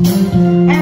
And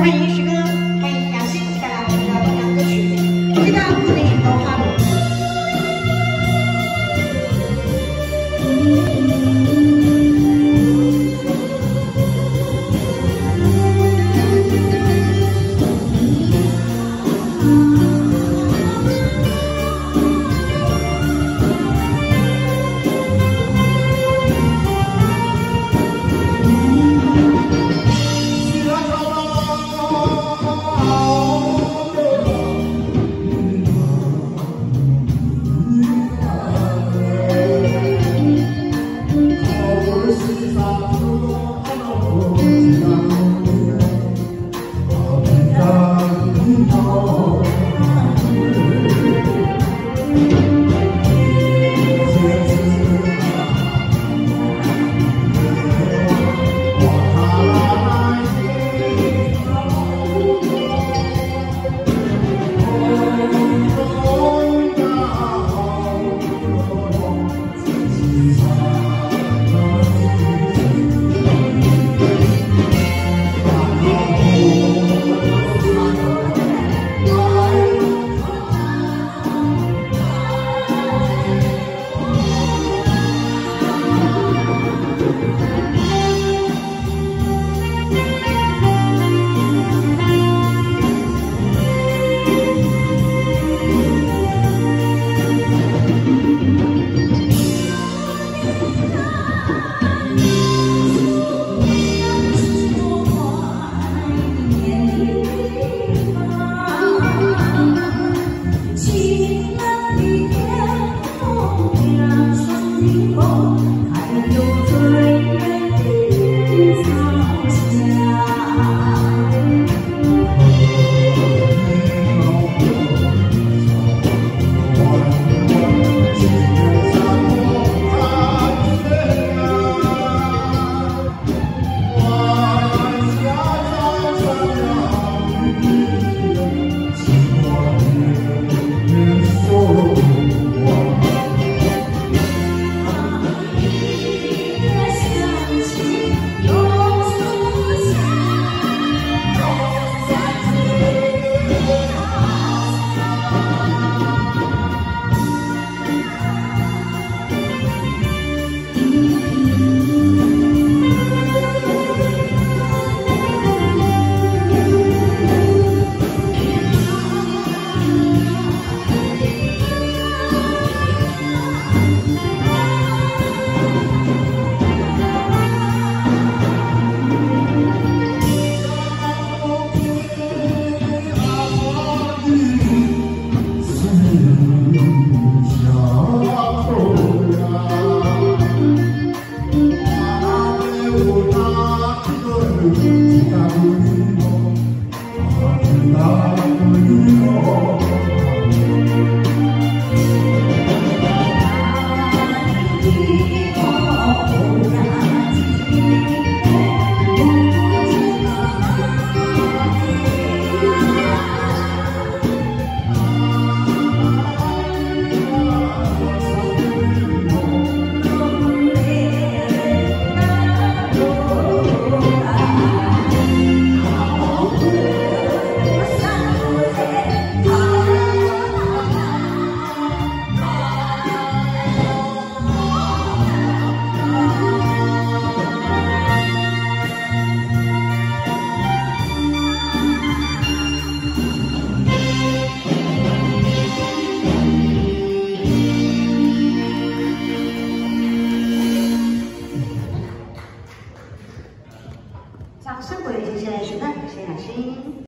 掌